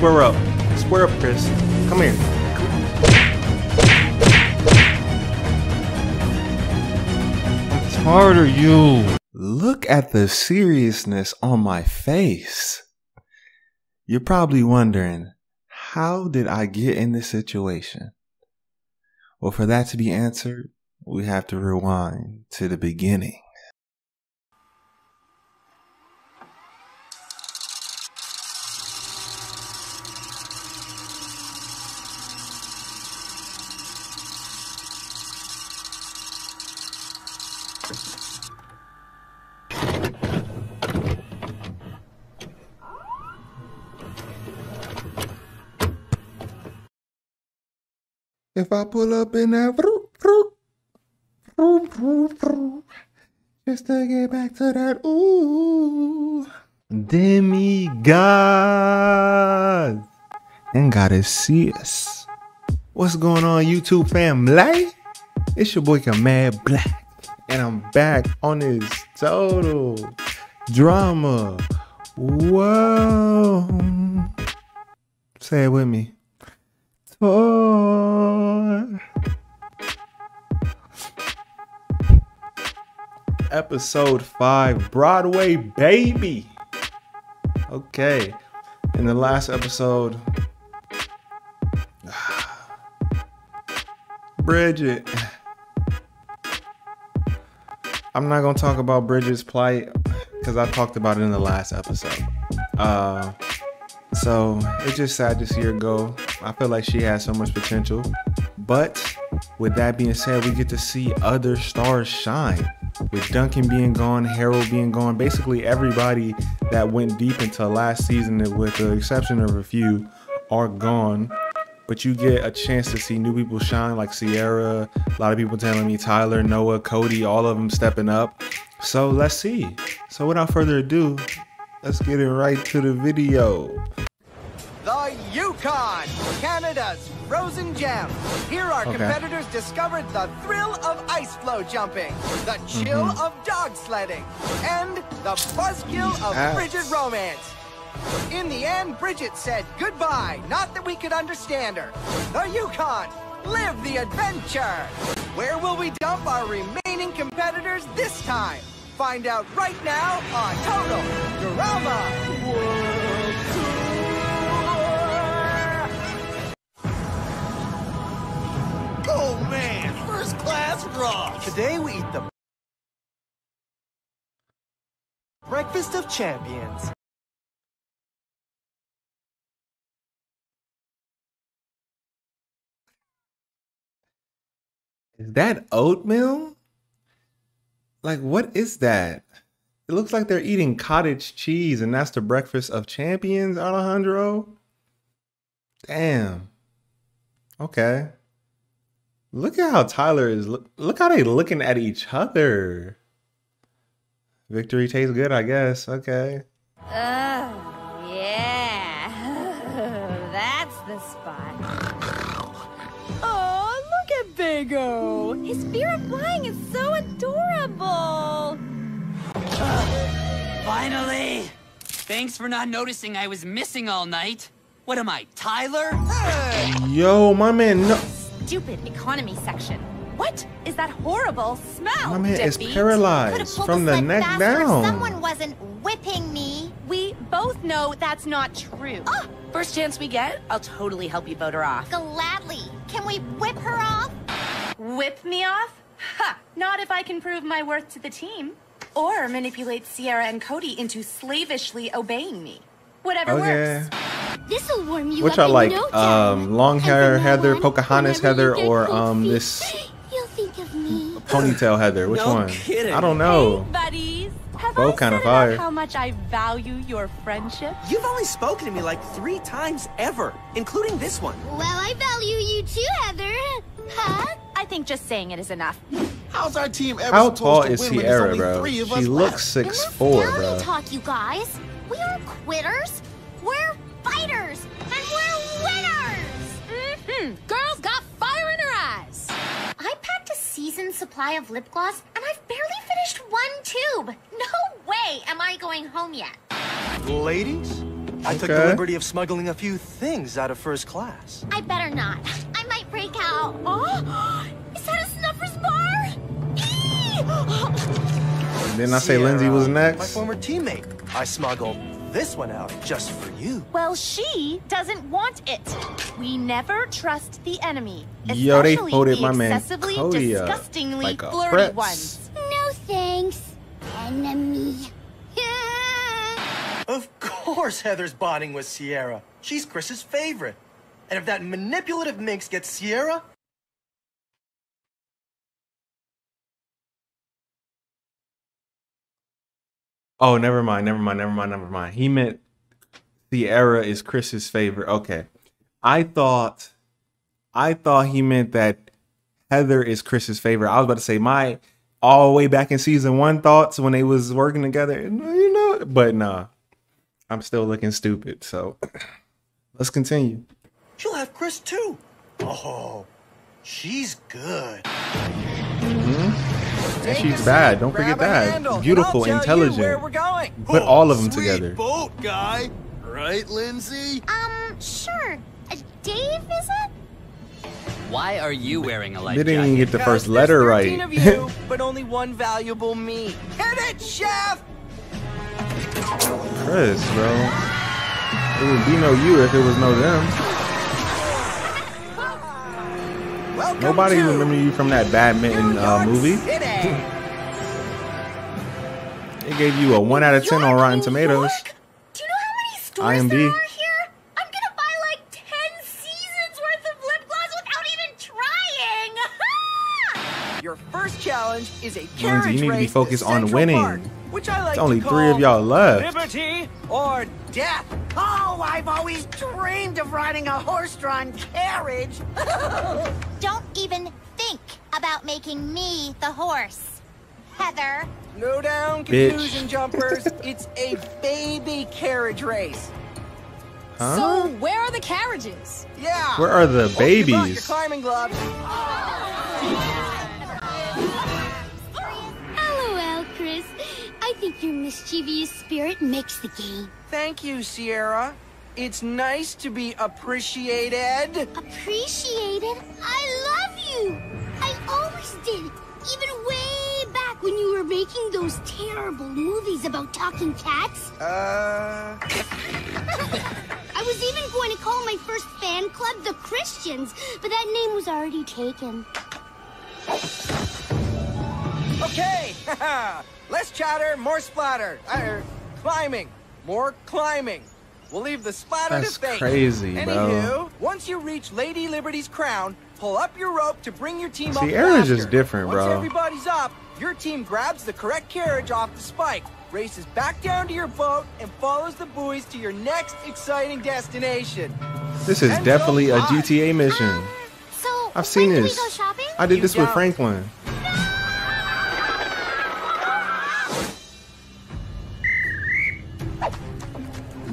Square up. Square up, Chris. Come here. How hard are you? Look at the seriousness on my face. You're probably wondering, how did I get in this situation? Well, for that to be answered, we have to rewind to the beginning. If I pull up in that vroom, vroom, vroom, vroom, vroom, just to get back to that ooh, demigod and gotta see us. What's going on, YouTube family? It's your boy Mad Black, and I'm back on this total drama. Whoa, say it with me Episode 5 Broadway Baby. Okay. In the last episode, Bridget. I'm not to talk about Bridget's plight because I talked about it in the last episode. Uh, so it's just sad to see her go. I feel like she has so much potential. But with that being said, we get to see other stars shine. With Duncan being gone, Harold being gone, basically everybody that went deep into last season, with the exception of a few, are gone. But you get a chance to see new people shine, like Sierra, A lot of people telling me Tyler, Noah, Cody, all of them stepping up. So let's see. So without further ado, let's get it right to the video. Yukon, Canada's frozen gem. Here our Okay. competitors discovered the thrill of ice floe jumping, the chill Mm-hmm. of dog sledding, and the buzzkill of. Bridget romance. In the end, Bridget said goodbye, not that we could understand her. The Yukon, live the adventure. Where will we dump our remaining competitors this time? Find out right now on Total Drama World Today we eat the breakfast of champions. Is that oatmeal? Like, what is that? It looks like they're eating cottage cheese, and that's the breakfast of champions, Alejandro. Damn. Okay. Look at how Tyler is. Look, look how they looking at each other. Victory tastes good, I guess. Okay. Oh, yeah. That's the spot. Oh, look at Bigo. His fear of flying is so adorable. Finally! Thanks for not noticing I was missing all night. What am I, Tyler? Yo, my man. No, Stupid economy section. What is that horrible smell? my man is Defeat? paralyzed from the neck down. Someone wasn't whipping me. We both know that's not true. Oh, First chance we get, I'll totally help you vote her off. gladly. Can we whip her off? Whip me off? Ha! Not if I can prove my worth to the team. Or manipulate Sierra and Cody into slavishly obeying me. Whatever Okay. works. This'll warm you Which up I like, no um, long hair Heather, on, Pocahontas Heather, or um feet, this You'll think of me. ponytail Heather. Which No one? kidding. I don't know. Hey, buddies. Have Both I kinda fire. enough how much I value your friendship? You've only spoken to me like three times ever, including this one. Well, I value you too, Heather. Huh? I think just saying it is enough. How's our team ever How tall is win when Sierra, bro? three She us looks left? six Enough four, downy bro. talk, you guys. We aren't quitters. We're fighters, and we're winners. Mm-hmm. Girl's got fire in her eyes. I packed a seasoned supply of lip gloss, and I've barely finished one tube. No way am I going home yet. Ladies, I took the liberty of smuggling a few things out of first class. I better not. I might break out. Oh, is that a snuffer's bar? Eee! Didn't I say Lindsay was next? My former teammate. I smuggled this one out just for you. Well, she doesn't want it. We never trust the enemy. Yo, they especially folded the my man excessively, Cody up disgustingly like a flirty pretz. ones. No thanks, enemy. Of course Heather's bonding with Sierra. She's Chris's favorite. And if that manipulative minx gets Sierra, Oh, never mind, never mind, never mind, never mind. He meant Sierra is Chris's favorite. Okay. I thought I thought he meant that Heather is Chris's favorite. I was about to say my all the way back in season one thoughts when they was working together. You know, but nah. I'm still looking stupid. So let's continue. she'll have Chris too. Oh, she's good. Mm-hmm. And she's bad. Don't forget that. Beautiful, intelligent. Where we're going. Put all of them together. boat guy. Right, Lindsay? Um, sure. Uh, Dave, is it? Why are you wearing a life They didn't even get the first letter right. of you, but only one valuable me. Hit it, chef! Chris, bro. It would be no you if it was no them. Welcome Nobody remember you from that badminton uh, movie. It gave you a one out of ten on Rotten Tomatoes. York? Do you know how many stores IMB. there are here? I'm gonna buy like 10 seasons worth of lip gloss without even trying. Your first challenge is a Lindsay, you need to be focused on winning. Park, which I like It's only three of y'all left. Liberty or death. Oh, I've always dreamed of riding a horse-drawn carriage. Don't even think about making me the horse. Heather, Slow down, Bitch. confusion jumpers. it's a baby carriage race. Huh? So, where are the carriages? Yeah. Where are the Hope you brought your climbing gloves. LOL, Chris. I think your mischievous spirit makes the game. Thank you, Sierra. It's nice to be appreciated. Appreciated. I love you. I always did. Even way back when you were making those terrible movies about talking cats. Uh, I was even going to call my first fan club the Christians, but that name was already taken. okay. Less chatter, more splatter. Uh, climbing, more climbing. We'll leave the splatter That's to fate. crazy, bro. Anywho, once you reach Lady Liberty's crown, pull up your rope to bring your team up. Sierra's just faster. different, Once bro. everybody's up, your team grabs the correct carriage off the spike, races back down to your boat, and follows the buoys to your next exciting destination. This is And definitely so a. GTA mission. Um, so, I've seen this. we go shopping? I did You this with don't. Franklin.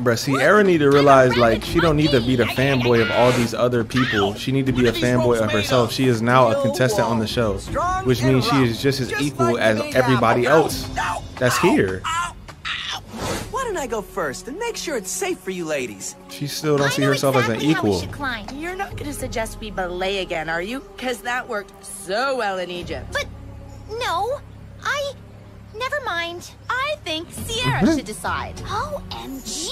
Bruh, Sierra need to realize like she don't need to be the fanboy of all these other people. She need to be a fanboy of herself. She is now a contestant on the show, which means she is just as equal as everybody else that's here. Why don't I go first and make sure it's safe for you ladies? She still don't see know herself as an exactly how we equal. You're not gonna suggest we belay again, are you? Because that worked so well in Egypt. But no, I. Never mind. I think Sierra should decide. OMG!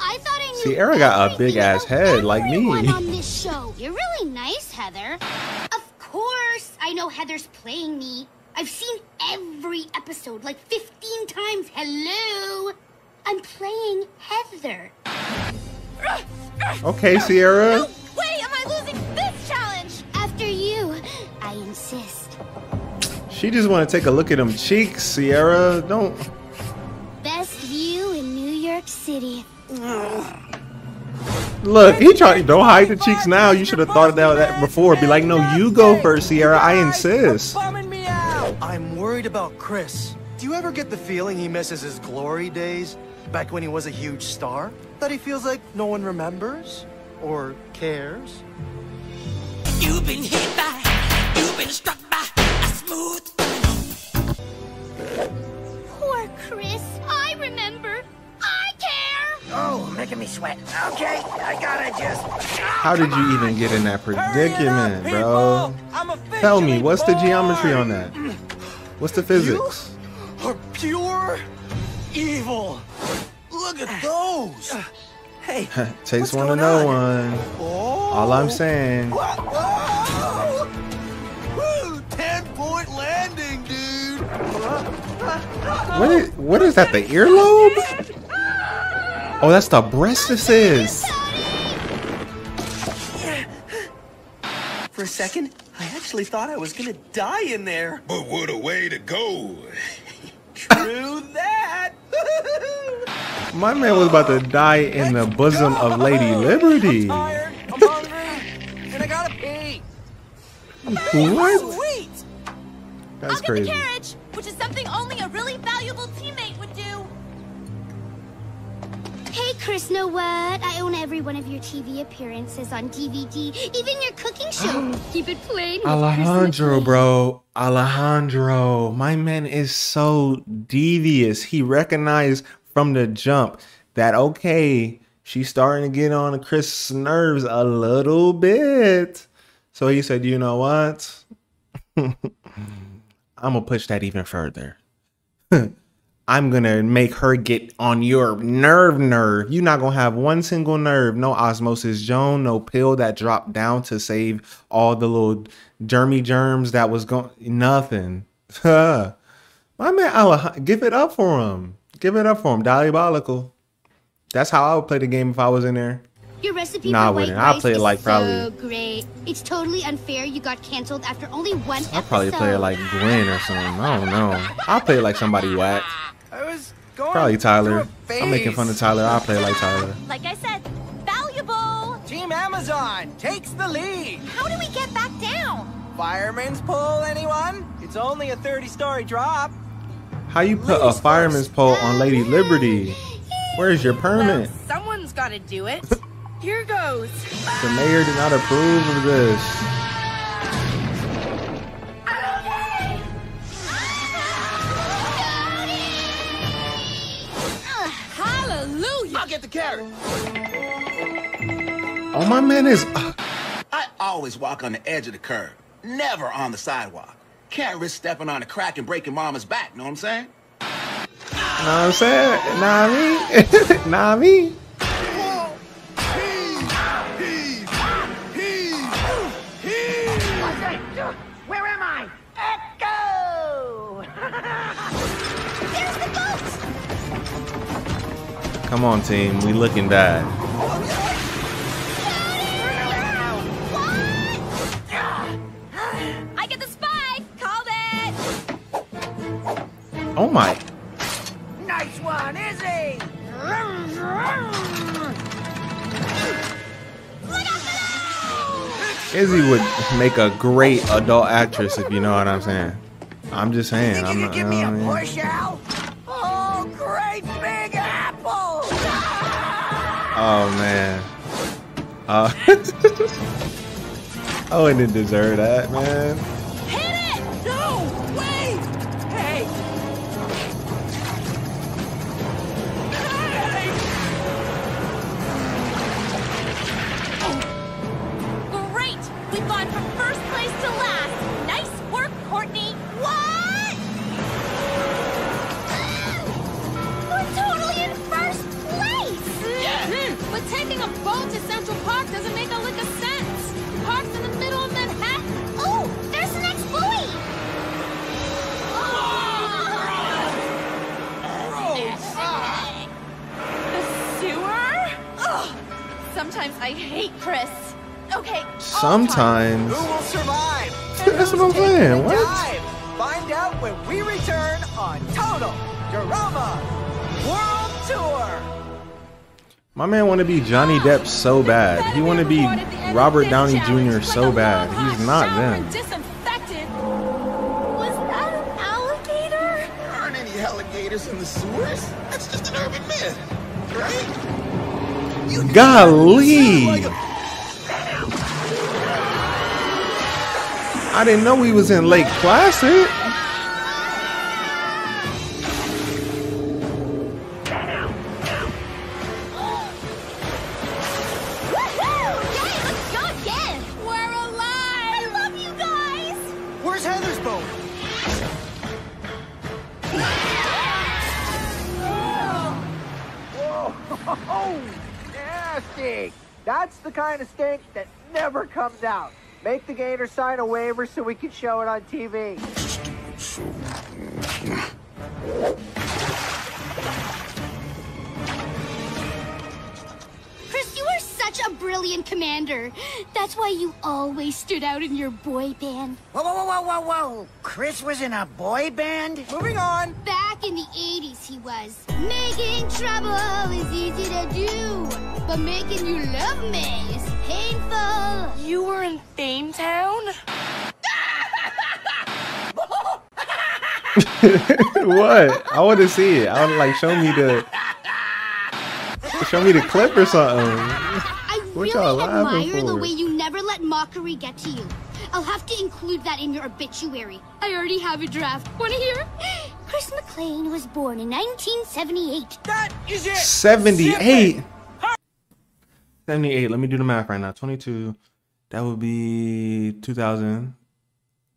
I thought I knew. Sierra got a big-ass head like me. on this show. You're really nice, Heather. Of course, I know Heather's playing me. I've seen every episode like 15 times. Hello, I'm playing Heather. Okay, Sierra. Wait, am I losing this challenge? After you, I insist. She just want to take a look at them cheeks, Sierra. Don't. Best view in New York City. Look, he trying. Don't hide the cheeks now. You should have thought of that before. Be like, no, you go first, Sierra. I insist. Bumming me out. I'm worried about Chris. Do you ever get the feeling he misses his glory days? Back when he was a huge star? That he feels like no one remembers? Or cares? You've been hit by, you've been struck making me sweat. Okay, I gotta just. How did you even get in that predicament, bro? Tell me, what's the geometry on that? What's the physics? Are pure evil. Look at those. Hey, Takes one to know on? one. Oh. All I'm saying. Woo! Ten point landing, dude. What is, what is that, the earlobe? Oh, that's the breast this is. For a second, I actually thought I was gonna die in there. But what a way to go. True that. My man was about to die in the bosom of Lady Liberty. I'm tired. I'm hungry. and I gotta pee. What? That's crazy. Hey, Chris, know what? I own every one of your TV appearances on DVD, even your cooking show. Keep it plain. Alejandro, bro. Alejandro. My man is so devious. He recognized from the jump that, okay, she's starting to get on Chris's nerves a little bit. So he said, you know what? I'm going to push that even further. I'm gonna make her get on your nerve nerve. You're not gonna have one single nerve, no Osmosis Jones, no pill that dropped down to save all the little germy germs that was going nothing. My man Alejandro, give it up for him. Give it up for him. Diabolical. That's how I would play the game if I was in there. Your recipe Nah, I for white wouldn't. I'll rice play it like so probably- great. It's totally unfair you got canceled after only one I'll probably play it like Gwen or something. I don't know. I'll play it like somebody whack. I was going Probably Tyler. through a I'm making fun of. Tyler. I'll play like Tyler. Like I said, valuable. Team Amazon takes the lead. How do we get back down? Fireman's pole, anyone? It's only a 30-story drop. How you put a fireman's pole on Lady Liberty? Where's your permit? Well, someone's got to do it. Here goes. The mayor did not approve of this. Hallelujah. I'll get the carrot. Oh, my man is. uh, I always walk on the edge of the curb, never on the sidewalk. Can't risk stepping on a crack and breaking mama's back, know what I'm saying? know what I'm saying? Nah, me. nah, me. Come on, team. We looking bad. I get the spy. Called it. Oh, my. nice one, Izzy! Izzy would make a great adult actress if you know what I'm saying. I'm just saying. Think I'm you not. give me a what I mean? push out? Oh man. Uh, I didn't deserve that, man. Taking a boat to Central Park doesn't make a lick of sense. The park's in the middle of Manhattan. Oh, there's the next buoy! The sewer? Ugh. Sometimes I hate Chris. Okay. I'll Sometimes. Who will survive? That's And what I'm saying, what? dive? Find out when we return on Total Drama World Tour. My man want to be Johnny Depp so bad. He want to be Robert Downey Jr. so bad. He's not them. Disinfected. Was that an alligator? There aren't any alligators in the sewers. That's just an urban myth, right? You Golly! I didn't know he was in Lake Placid. Kind of stink that never comes out. Make the gator sign a waiver so we can show it on TV. Chris, you are such a brilliant commander. That's why you always stood out in your boy band. Whoa, whoa, whoa, whoa, whoa, whoa. Chris was in a boy band? Moving on. Back in the 80s, he was. Making trouble is easy to do, but making you love me in Fame Town? what? I want to see it. I want to like show me the show me the clip or something. I What really y'all laughing admire the way you never let mockery get to you. I'll have to include that in your obituary. I already have a draft. Want to hear? Chris McLean was born in 1978. That is it. 78. 78. Let me do the math right now. 22. That would be 2000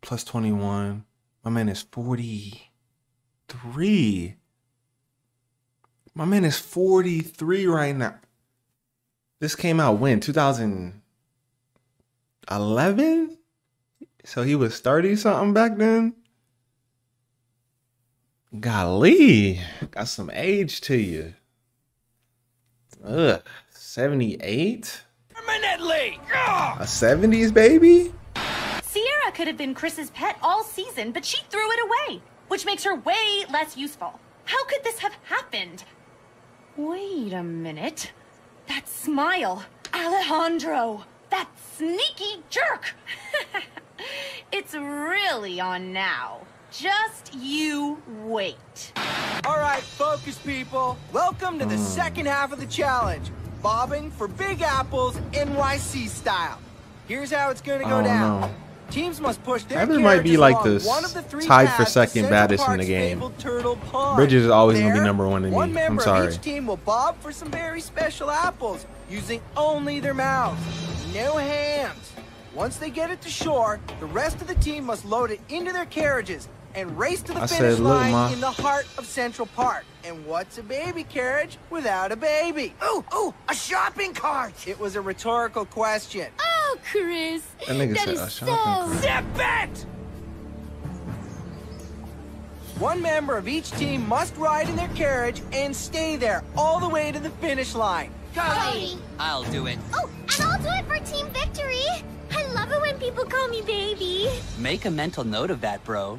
plus 21. My man is 43. My man is 43 right now. This came out when? 2011? So he was 30 something back then? Golly, got some age to you. Ugh, 78? Permanently. A 70s baby? Sierra could have been Chris's pet all season, but she threw it away, which makes her way less useful. How could this have happened? Wait a minute. That smile. Alejandro. That sneaky jerk. it's really on now. Just you wait. All right, focus, people. Welcome to the hmm. second half of the challenge. Bobbing for Big Apples NYC style. Here's how it's going to go don't down. know. Teams must push their Heather might be like along the one of the three tied for to second baddest in the game. fabled Turtle Pond. Bridges is always gonna be number one to me. One I'm member sorry. of each team will bob for some very special apples using only their mouths, no hands. Once they get it to shore, the rest of the team must load it into their carriages and race to the I finish said, "Look, line Ma." in the heart of Central Park. And what's a baby carriage without a baby? Ooh, ooh, a shopping cart. It was a rhetorical question. Oh, Chris. That nigga that said is a so... shopping Zip it! One member of each team must ride in their carriage and stay there all the way to the finish line. Cody. I'll do it. Oh, and I'll do it for team victory. I love it when people call me baby. Make a mental note of that, bro.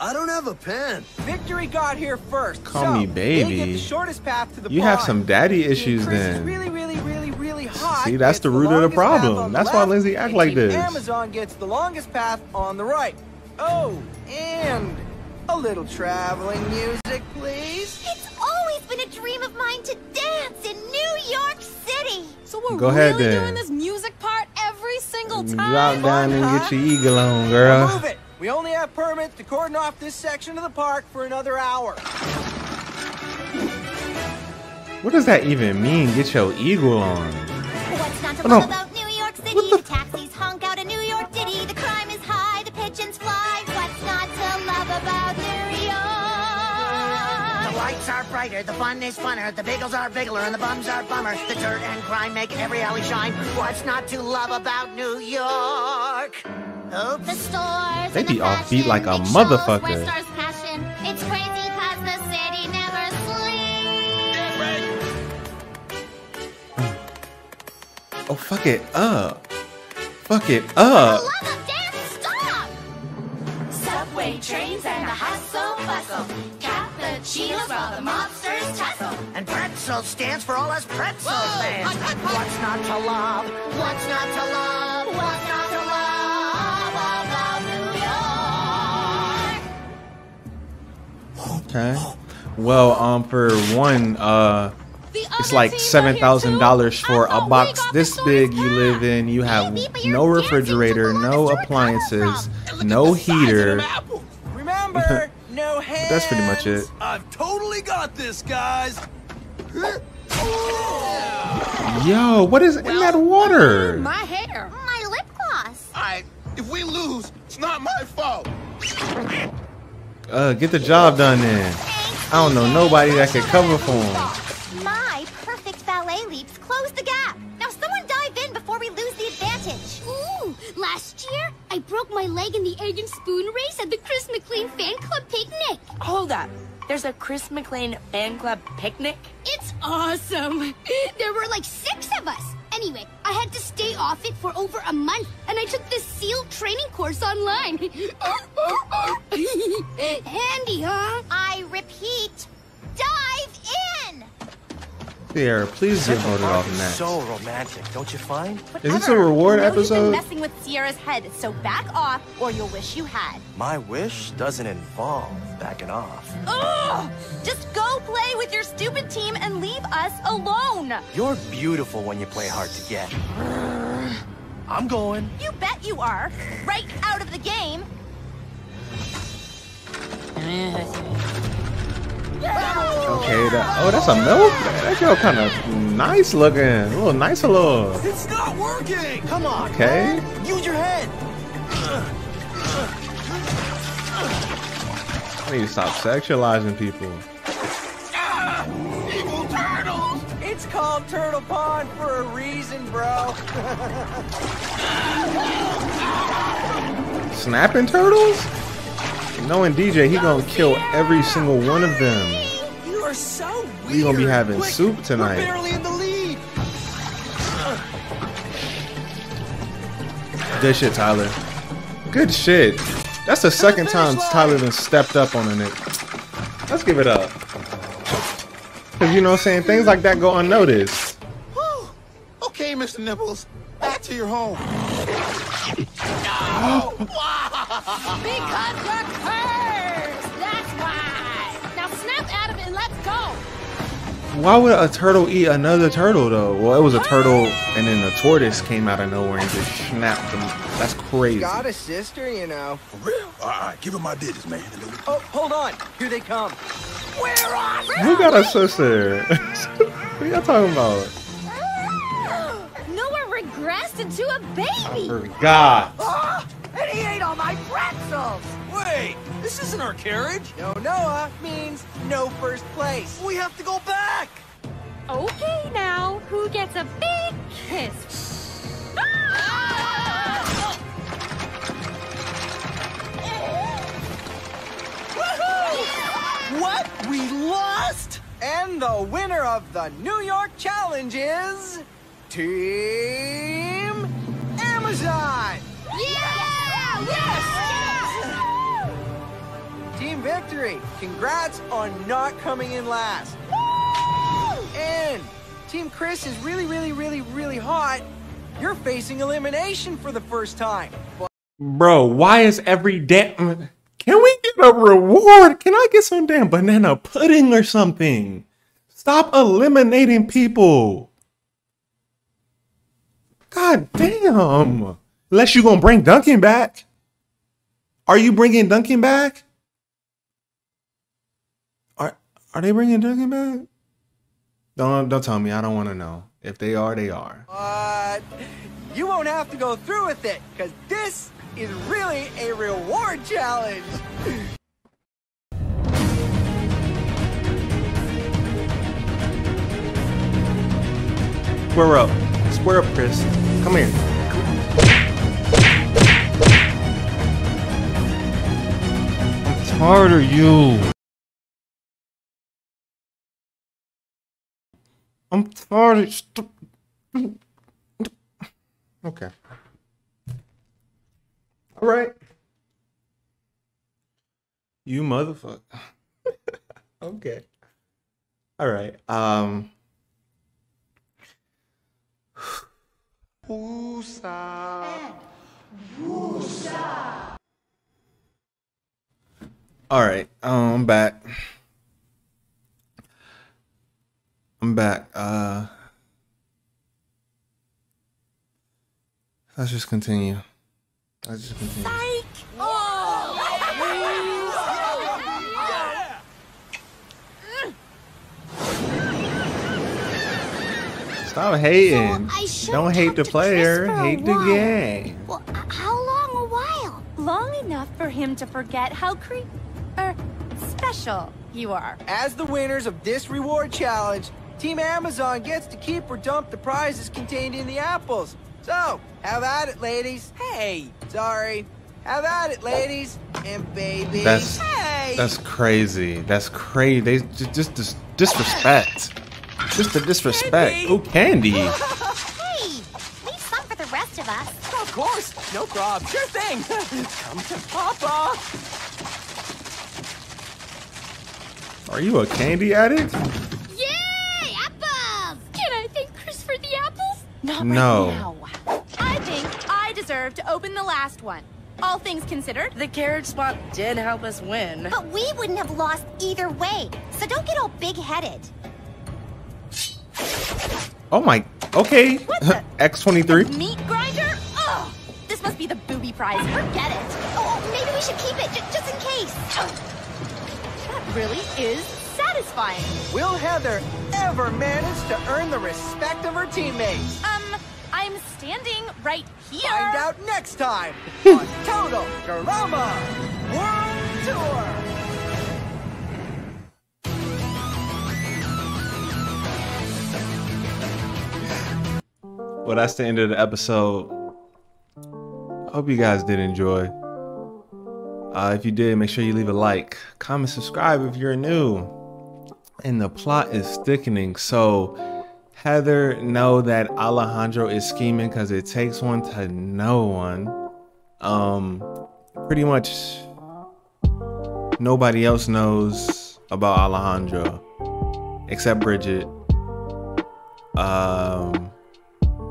I don't have a pen. Victory got here first. Call so me They get baby. the shortest path to the You have some daddy Team issues Chris is then. really, really, really, really hot. See, that's the root of the problem. on the That's why Lindsay act like this. Amazon gets the longest path on the right. Oh, and a little traveling music, please. It's always been a dream of mine to dance in New York City. So we're Go ahead really then. doing this music part every single time? Drop down and get your eagle on, girl. move it. We only have permits to cordon off this section of the park for another hour. What does that even mean? Get your eagle on. What's not to Oh, no. love about New York City? The taxis honk out a New York ditty. The crime is high, the pigeons fly. What's not to love about New York? The lights are brighter, the fun is funner, the bagels are bigler, and the bums are bummer. The dirt and crime make every alley shine. What's not to love about New York? Oops. The stores They be the offbeat like a motherfucker. Where stars passion. It's crazy 'cause the city never sleeps. Oh, fuck it up. Fuck it up. Love of dance, stop! Subway trains and the hustle bustle. Cappuccinos while the mobsters tussle. And pretzel stands for all us pretzel fans. What's not to love? What's not to love? What's not Okay. Well, um, for one, uh, it's like teams are seven here thousand too? dollars for a box this big. You live in. You have no refrigerator, no one that's where it appliances, no heater. Remember, no hands. That's pretty much it. I've totally got this, guys. Yo, what is in that water? My hair. My lip gloss. Alright, if we lose, it's not my fault. Uh, get the job done then. I don't know nobody that can cover for him. My perfect ballet leaps close the gap. Now someone dive in before we lose the advantage. Ooh, last year I broke my leg in the egg and spoon race at the Chris McLean fan club picnic. Hold up. There's a Chris McLean fan club picnic? It's awesome. There were like six of us. Anyway, I had to stay off it for over a month, and I took this SEAL training course online. Handy, huh? I repeat, dive in! Sierra, please get voted off is next. So romantic, don't you find? Is this a reward I You've episode? messing with Sierra's head, so back off, or you'll wish you had. My wish doesn't involve backing off. Ugh! Just go play with your stupid team and leave us alone. You're beautiful when you play hard to get. I'm going. You bet you are. Right out of the game. Okay, that, oh, that's a milk? That girl kind of nice looking. A little nicer little. It's not working! Come on! Okay. man. Use your head! I need to stop sexualizing people. Evil turtles! It's called Turtle Pond for a reason, bro. Snapping turtles? Knowing DJ, he gonna kill every single one of them. You are so weird! We gonna be having Quick, soup We're tonight. barely in the lead! Good shit, Tyler. Good shit. That's the second time Tyler done stepped up on a nigga. Let's give it up. Cause you know what I'm saying? Things like that go unnoticed. Whew. Okay, Mr. Nibbles, back to your home. Oh, Because you're cursed! That's why! Now snap out of it and let's go! Why would a turtle eat another turtle though? Well, it was a turtle and then a tortoise came out of nowhere and just snapped them. That's crazy. Got a sister, you know. For real? All right, give him my digits, man. Oh, hold on. Here they come. We're on! Who got a sister? what are y'all talking about? Noah regressed into a baby! Forgot. Ah! All my pretzels! Wait, this isn't our carriage. No Noah means no first place. We have to go back. Okay, now, who gets a big kiss? Ah! What? We lost? And the winner of the New York Challenge is... Team Amazon! Yeah! Yes! Team Victory, congrats on not coming in last. And Team Chris is really, really, really, really hot. You're facing elimination for the first time. But Bro, why is every damn. Can we get a reward? Can I get some damn banana pudding or something? Stop eliminating people. God damn. Unless you gonna bring Duncan back. Are you bringing Duncan back? Are Are they bringing Duncan back? Don't don't tell me. I don't want to know. If they are, they are. But you won't have to go through with it, because this is really a reward challenge. Square up. Square up, Chris. Come here. I'm of you. I'm tired Okay. All right. You motherfucker. okay. All right. Um. All right, um, I'm back. I'm back. Uh, let's just continue. Let's just continue. Stop hating. I Don't hate the player. Chris for a Hate the game. Well, how long a while? Long enough for him to forget how cre- er, special you are. As the winners of this reward challenge, Team Amazon gets to keep or dump the prizes contained in the apples. So, have at it, ladies. Hey, sorry. Have at it, ladies and babies. That's hey! that's crazy. That's crazy. They just just, just disrespect. Just the disrespect. Ooh, candy. Hey, leave some for the rest of us. Of course, no problem. Sure thing. Come to Papa. Are you a candy addict? Yay! Apples! Can I thank Chris for the apples? Not No. right now. I think I deserve to open the last one. All things considered, The carriage swap did help us win. But we wouldn't have lost either way, so don't get all big-headed. Oh my. Okay. X23. meat grinder? Ugh! This must be the booby prize. Forget it. Oh, maybe we should keep it j- just in case. That really is satisfying. Will Heather ever manage to earn the respect of her teammates? Um, I'm standing right here. Find out next time on Total Drama World Tour. Well, that's the end of the episode. Hope you guys did enjoy. Uh, if you did, make sure you leave a like, comment, subscribe if you're new. And the plot is thickening. So Heather know that Alejandro is scheming because it takes one to know one. Um, pretty much nobody else knows about Alejandro except Bridget. Um,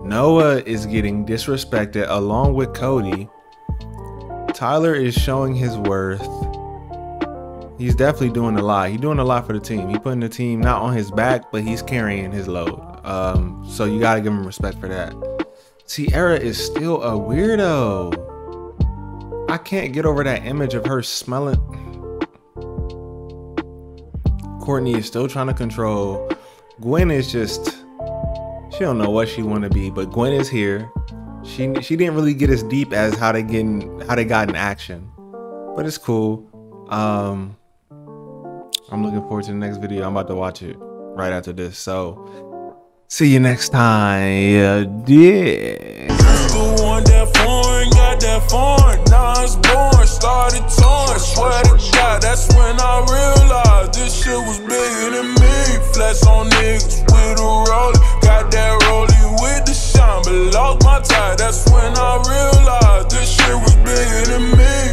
Noah is getting disrespected along with Cody. Tyler is showing his worth. He's definitely doing a lot. He's doing a lot for the team. He's putting the team not on his back, but he's carrying his load. Um, so you gotta give him respect for that. Sierra is still a weirdo. I can't get over that image of her smelling. Courtney is still trying to control. Gwen is just she don't know what she want to be, but Gwen is here. She she didn't really get as deep as how they getting how they got in action, but it's cool. Um, I'm looking forward to the next video. I'm about to watch it right after this. So see you next time. Yeah. School lost my tie, that's when I realized this shit was bigger than me.